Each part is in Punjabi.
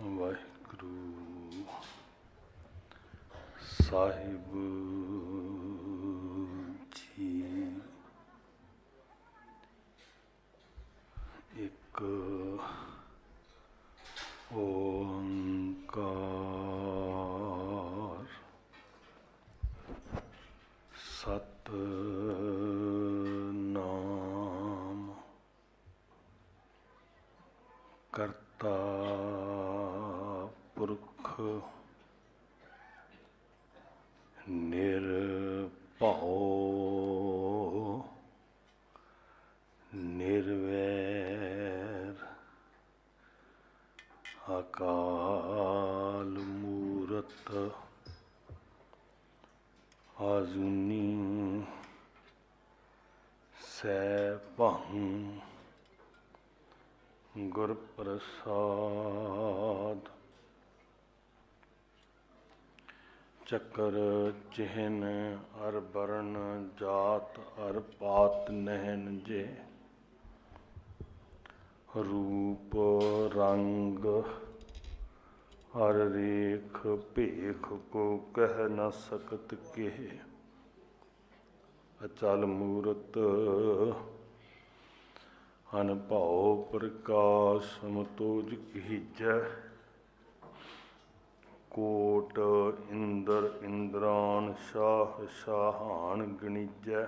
ਵਾਹਿਗੁਰੂ ਸਾਹਿਬ ਜੀ। ਇੱਕ ਓੰਕਾਰ ਸਤ ਨਾਮ ਕਰਤਾ पुरख निरपो निर्वैर अकाल मूरत आजुनी सैपहूँ गुरप्रसाद। ਪ੍ਰਸਾਦ ਚੱਕਰ ਚਿਹਨ ਅਰ ਬਰਨ ਜਾਤ ਅਰ ਪਾਤ ਨਹਿਨ ਜੇ। ਰੂਪ ਰੰਗ ਹਰ ਰੇਖ ਭੇਖ ਕੋ ਕਹਿ ਨ ਸਕਤ ਕੇ ਅਚਲ ਮੂਰਤ ਅਨਭਉ ਪ੍ਰਕਾਸ਼ ਸਮਤੋਜ ਕੀਜੈ। ਕੋਟ ਇੰਦਰ ਇੰਦਰਾਨ ਸ਼ਾਹ ਸ਼ਾਹਾਨ ਗਣੀਜੈ।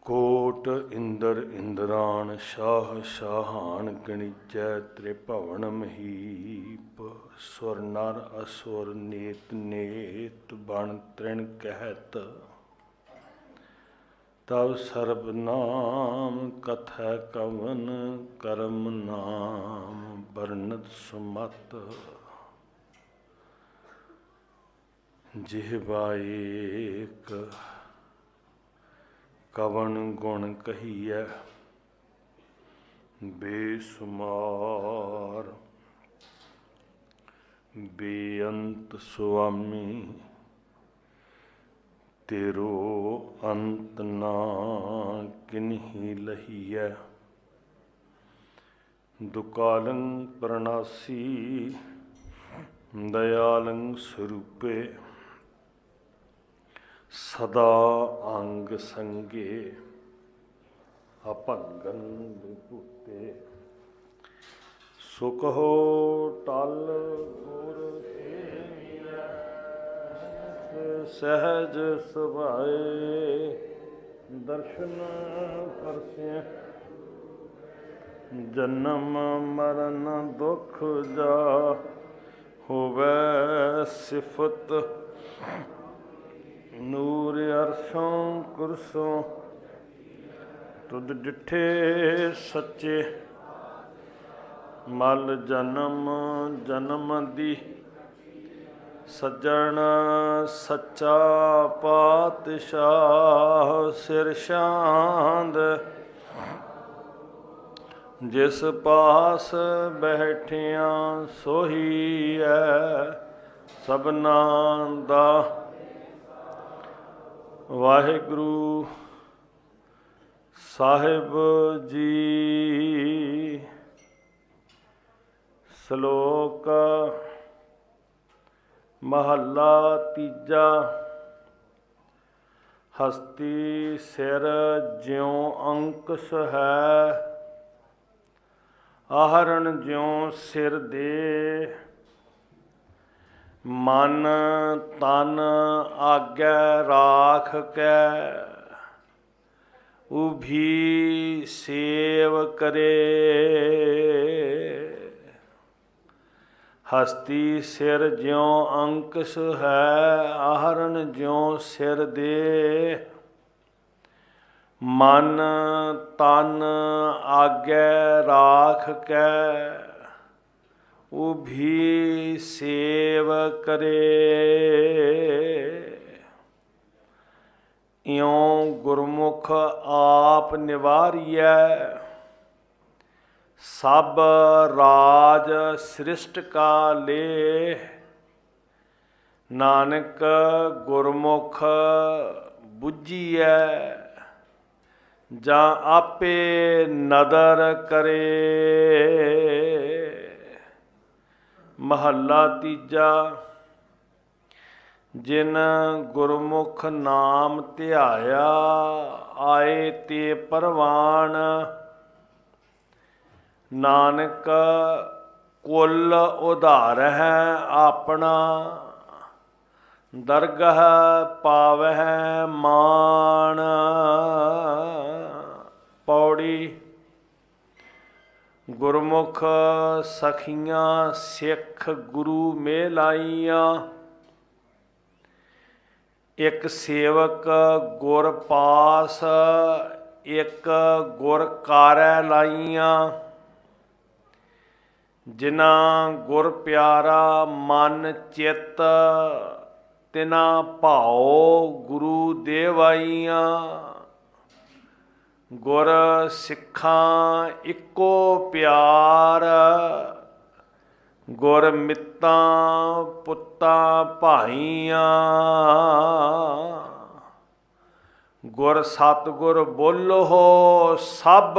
ਕੋਟ ਇੰਦਰ ਇੰਦਰਾਨ ਸ਼ਾਹ ਸ਼ਾਹਾਨ ਗਣੀਜੈ, ਤ੍ਰਿਭਵਨ ਮਹੀਪ, ਸੁਰ ਨਰ ਅਸੁਰ ਨੇਤ ਨੇਤ ਬਣ ਤ੍ਰਿਣ ਕਹਿਤ। ਤਵ ਸਰਬ ਨਾਮ ਕਥੈ ਕਵਨ ਕਰਮ ਨਾਮ ਬਰਨਤ ਸੁਮਤ। ਜਿਹਵਾਇਕ ਕਵਨ ਗੁਣ ਕਹੀਐ, ਬੇਸੁਮਾਰ ਬੇਅੰਤ ਸੁਆਮੀ। ਤੇਰੋ ਅੰਤ ਨਾ ਕਿਨਹੀ ਲਹੀਐ। ਦੁਕਾਲੰ ਪ੍ਰਣਾਸੀ, ਦਇਆਲੰ ਸਰੂਪੇ, ਸਦਾ ਅੰਗ ਸੰਗੇ ਅਭੰਗਨ ਵਿਭੂਤੇ ਸੁਖ ਹੋ ਟਲ ਗੁਰ ਸਹਿਜ ਸੁਭਾਏ, ਦਰਸ਼ਨ ਪਰਸਿਆ ਜਨਮ ਮਰਨ ਦੁਖ ਜਾ ਹੋਵੇ ਸਿਫਤ। ਨੂਰ ਅਰਸ਼ੋਂ ਕੁਰਸੋਂ, ਤੁਧ ਡਿਠੇ ਸੱਚੇ। ਮਲ ਜਨਮ ਜਨਮ ਦੀ ਸੱਜਣ ਸੱਚਾ ਪਾਤਸ਼ਾਹ ਸਿਰ ਸ਼ਾਂਦ ਜਿਸ ਪਾਸ ਬੈਠਿਆਂ ਸੋਹੀ ਐ ਸਭਨਾਂ ਦਾ। ਵਾਹਿਗੁਰੂ ਸਾਹਿਬ ਜੀ, ਸ਼ਲੋਕ ਮਹੱਲਾ ਤੀਜਾ। ਹਸਤੀ ਸਿਰ ਜਿਉ ਅੰਕਸ ਹੈ, ਆਹਰਣ ਜਿਉ ਸਿਰ ਦੇ। ਮਨ ਤਨ ਆਗੈ ਰਾਖ ਕੈ, ਉਭੀ ਸੇਵ ਕਰੇ। ਹਸਤੀ ਸਿਰ ਜਿਉ ਅੰਕਸ ਹੈ, ਆਹਰਣ ਜਿਉ ਸਿਰ ਦੇ। ਮਨ ਤਨ ਆਗੈ ਰਾਖ ਕੈ, ਉਭੀ ਸੇਵ ਕਰੇ। ਇਉ ਗੁਰਮੁਖ ਆਪ ਨਿਵਾਰੀਐ ਸਭ ਰਾਜ ਸ੍ਰਿਸ਼ਟ ਕਾ ਲੇ ਨਾਨਕ ਗੁਰਮੁਖ 부ਜੀਐ ਜਾਂ ਆਪੇ ਨਦਰ ਕਰੇ। ਮਹੱਲਾ ਤੀਜਾ, ਜਿਨ ਗੁਰਮੁਖ ਨਾਮ ਧਿਆਇਆ, ਆਏ ਤੇ ਪਰਵਾਨ। ਨਾਨਕ ਕੁੱਲ ਉਧਾਰ ਹੈ ਆਪਣਾ, ਦਰਗਹ ਪਾਵਹਿ ਮਾਨ ਪੌੜੀ, ਗੁਰਮੁਖ ਸਖੀਆਂ, ਸਿੱਖ ਗੁਰੂ ਮੇ ਲਾਈਆਂ ਇੱਕ ਸੇਵਕ ਗੁਰ ਪਾਸ, ਇੱਕ ਗੁਰ ਕਾਰੈ ਲਾਈਆਂ। ਜਿਨਾ ਗੁਰ ਪਿਆਰਾ ਮਨ ਚਿੱਤ, ਤਿਨਾ ਭਾਉ ਗੁਰੂ ਦੇਵਾਈਆਂ। ਗੁਰ ਸਿੱਖਾਂ ਇੱਕੋ ਪਿਆਰ, ਗੁਰ ਮਿੱਤਾਂ ਪੁੱਤਾਂ ਭਾਈਆਂ। ਗੁਰ ਸਤਗੁਰ ਬੋਲੋ ਸਭ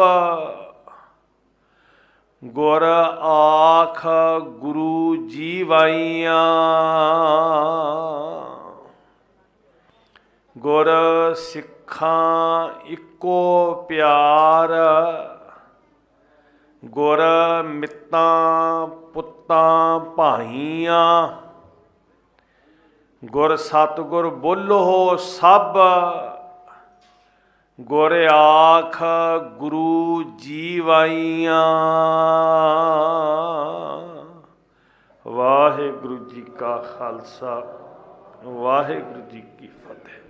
ਗੁਰ ਆਖ ਗੁਰੂ ਜੀਵਾਈਆਂ। ਗੁਰ ਸਿੱਖਾਂ ਇੱਕੋ ਪਿਆਰ। ਗੁਰ ਮਿੱਤਾਂ ਪੁੱਤਾਂ ਭਾਈਆਂ। ਗੁਰ ਸਤਗੁਰ ਬੋਲੋ ਸਭ। ਗੁਰ ਆਖ ਗੁਰੂ ਜੀਵਾਈਆਂ। ਵਾਹਿਗੁਰੂ ਜੀ ਕਾ ਖਾਲਸਾ ਵਾਹਿਗੁਰੂ ਜੀ ਕੀ ਫਤਿਹ।